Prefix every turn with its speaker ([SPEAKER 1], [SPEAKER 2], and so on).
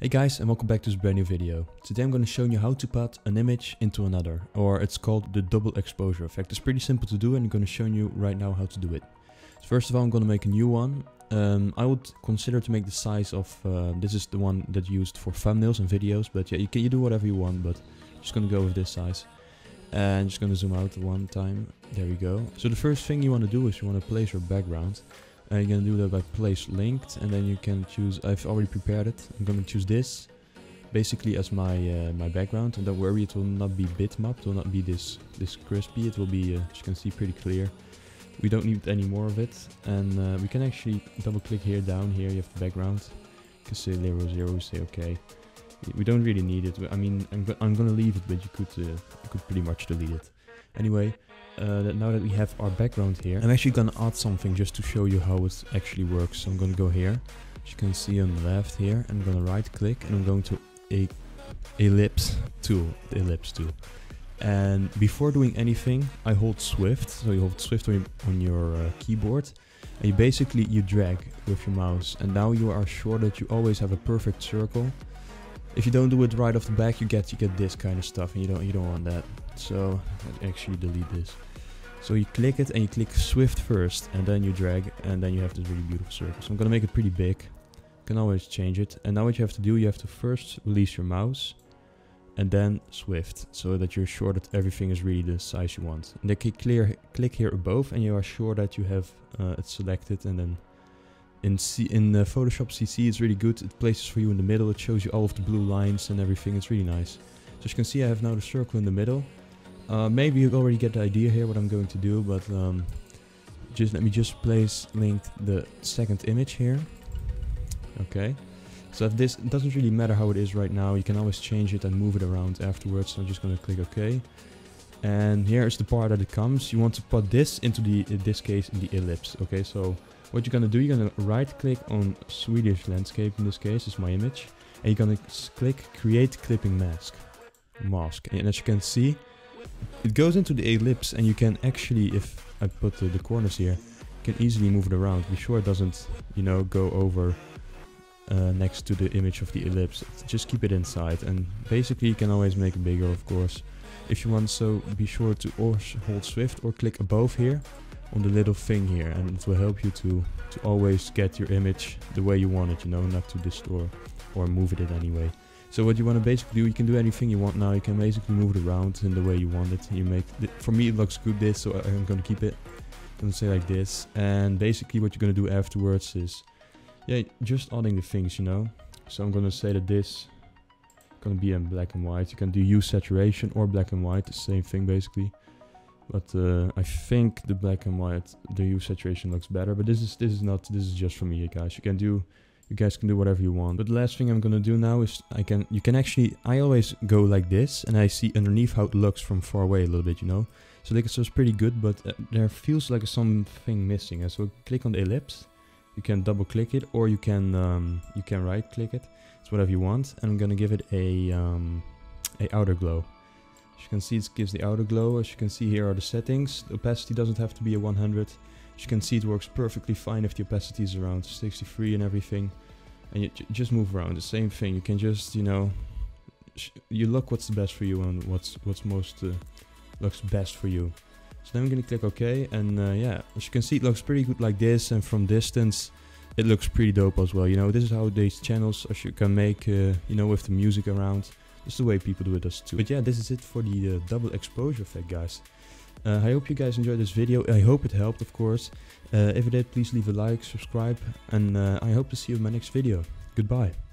[SPEAKER 1] Hey guys and welcome back to this brand new video. Today I'm going to show you how to put an image into another, or it's called the double exposure effect. It's pretty simple to do and I'm going to show you right now how to do it. So first of all I'm going to make a new one. Um, I would consider to make the size of, uh, this is the one that used for thumbnails and videos, but yeah, you can you do whatever you want, but I'm just going to go with this size. And I'm just going to zoom out one time, there we go. So the first thing you want to do is you want to place your background. Uh, you're gonna do that by place linked? And then you can choose, I've already prepared it, I'm gonna choose this basically as my uh, my background. And don't worry it will not be bitmapped, it will not be this, this crispy, it will be, uh, as you can see, pretty clear. We don't need any more of it. And uh, we can actually double click here down here, you have the background, you can say 0, 0, say okay. We don't really need it, I mean I'm, go I'm gonna leave it but you could, uh, you could pretty much delete it. Anyway, uh, that now that we have our background here, I'm actually gonna add something just to show you how it actually works. So I'm gonna go here, as you can see on the left here, I'm gonna right click and I'm going to a ellipse tool, the ellipse tool. And before doing anything, I hold Shift. so you hold Shift on, on your uh, keyboard, and you basically you drag with your mouse, and now you are sure that you always have a perfect circle. If you don't do it right off the back, you get you get this kind of stuff, and you don't you don't want that. So I actually delete this. So you click it and you click Shift first and then you drag and then you have this really beautiful circle. So I'm gonna make it pretty big. You can always change it. And now what you have to do, you have to first release your mouse and then Shift, so that you're sure that everything is really the size you want. And then click, clear, click here above and you are sure that you have uh, it selected and then in C in uh, Photoshop CC it's really good. It places for you in the middle. It shows you all of the blue lines and everything. It's really nice. So as you can see I have now the circle in the middle uh, maybe you already get the idea here what I'm going to do, but um, just let me just place link the second image here. Okay. So if this doesn't really matter how it is right now, you can always change it and move it around afterwards. So I'm just gonna click OK. And here is the part that it comes. You want to put this into the, in this case, in the ellipse. Okay, so what you're gonna do, you're gonna right click on Swedish landscape in this case, is my image. And you're gonna click create clipping mask. Mask. And as you can see, it goes into the ellipse and you can actually, if I put the, the corners here, can easily move it around. Be sure it doesn't, you know, go over uh, next to the image of the ellipse. Just keep it inside and basically you can always make it bigger of course if you want so be sure to or hold shift or click above here on the little thing here and it will help you to to always get your image the way you want it you know not to distort or move it in any way so what you want to basically do, you can do anything you want now. You can basically move it around in the way you want it. You make, for me it looks good this, so I'm going to keep it. To say like this. And basically what you're going to do afterwards is, yeah, just adding the things, you know. So I'm going to say that this going to be in black and white. You can do use saturation or black and white, the same thing basically. But uh, I think the black and white, the hue saturation looks better. But this is this is not this is just for me, guys. You can do you guys can do whatever you want. But the last thing I'm gonna do now is I can you can actually I always go like this and I see underneath how it looks from far away a little bit, you know. So like it's pretty good, but uh, there feels like something missing. So click on the ellipse. You can double click it, or you can um, you can right click it. It's whatever you want. And I'm gonna give it a um, a outer glow. As you can see, it gives the outer glow. As you can see, here are the settings. The opacity doesn't have to be a 100. As you can see, it works perfectly fine if the opacity is around 63 and everything. And you just move around, the same thing. You can just, you know, you look what's the best for you and what's what's most uh, looks best for you. So then I'm gonna click OK, and uh, yeah, as you can see, it looks pretty good like this, and from distance, it looks pretty dope as well. You know, this is how these channels as you can make, uh, you know, with the music around. Is the way people do it as too. But yeah, this is it for the uh, double exposure effect, guys. Uh, I hope you guys enjoyed this video. I hope it helped, of course. Uh, if it did, please leave a like, subscribe, and uh, I hope to see you in my next video. Goodbye.